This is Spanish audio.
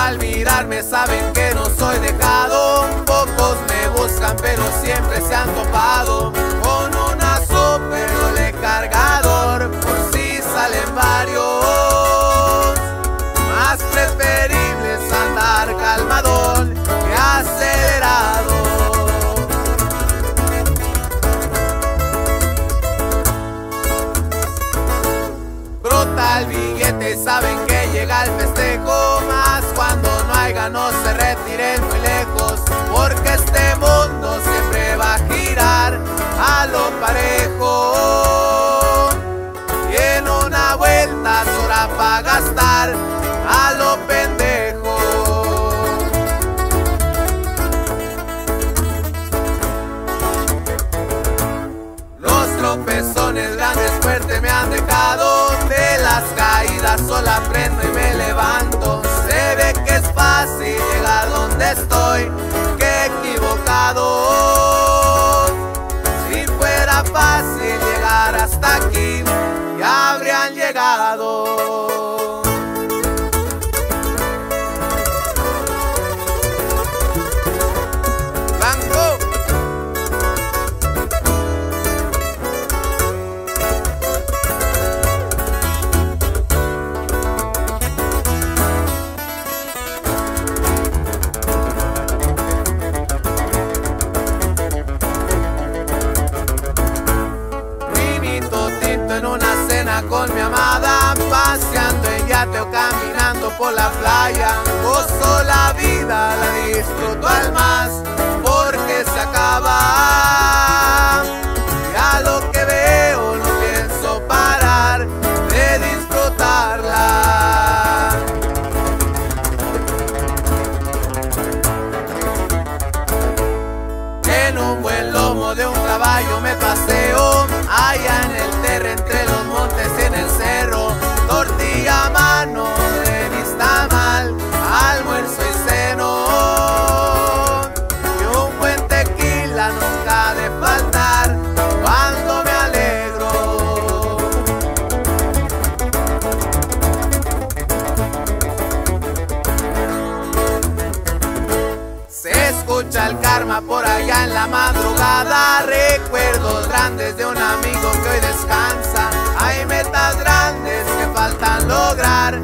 Al mirarme saben que no soy dejado. Pocos me buscan pero siempre se han topado Con un aso pero le cargador Por si salen varios. Más preferible andar calmadón que acelerado. Brota el billete y saben que llega el festejo. No se retiren muy lejos Porque este mundo siempre va a girar a lo parejo. Y en una vuelta hora para gastar a lo pendejo. Los tropezones grandes fuertes me han dejado De las caídas solo aprendo estoy Que equivocado. Si fuera fácil llegar hasta aquí Ya habrían llegado o caminando por la playa. Gozo la vida, la disfruto al más Porque se acaba. Ya lo que veo no pienso parar De disfrutarla. En un buen lomo de un caballo me paseo Escucha el karma por allá en la madrugada. Recuerdos grandes de un amigo que hoy descansa. Hay metas grandes que faltan lograr